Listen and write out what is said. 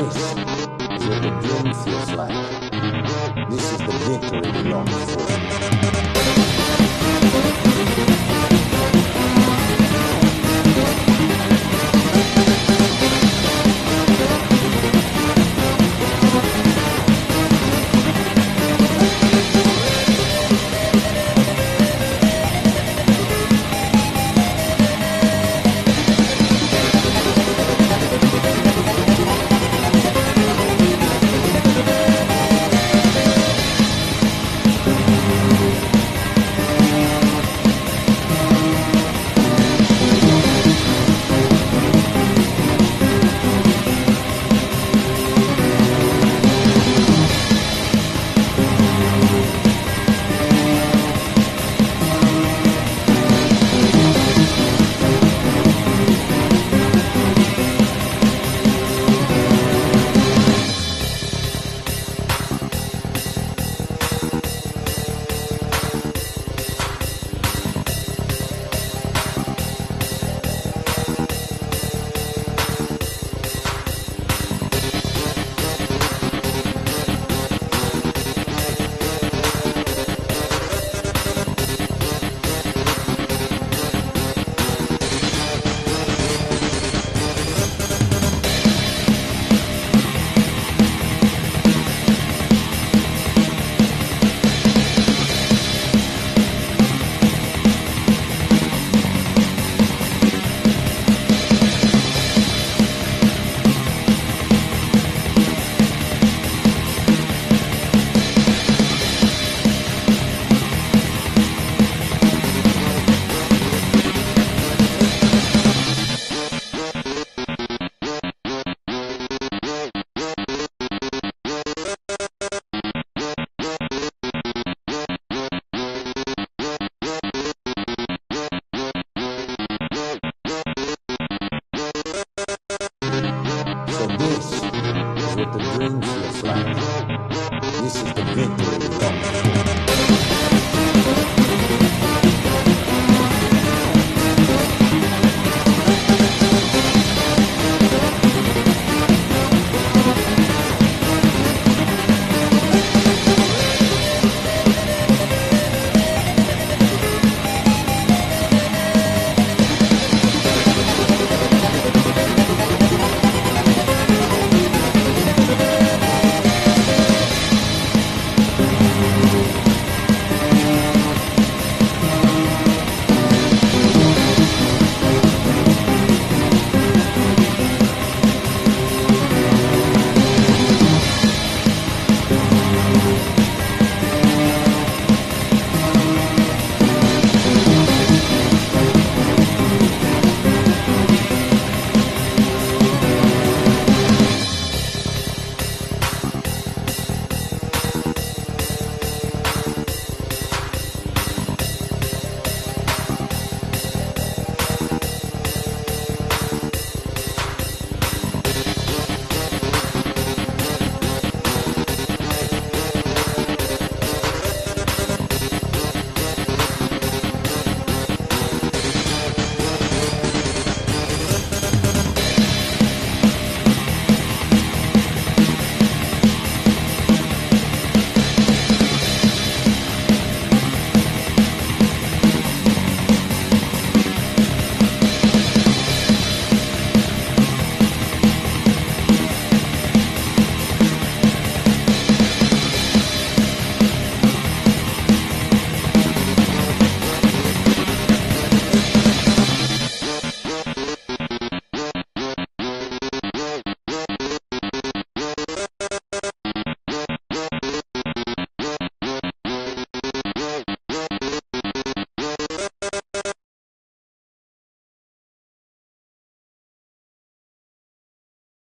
this is what the dream feels like. This is the victory we long for.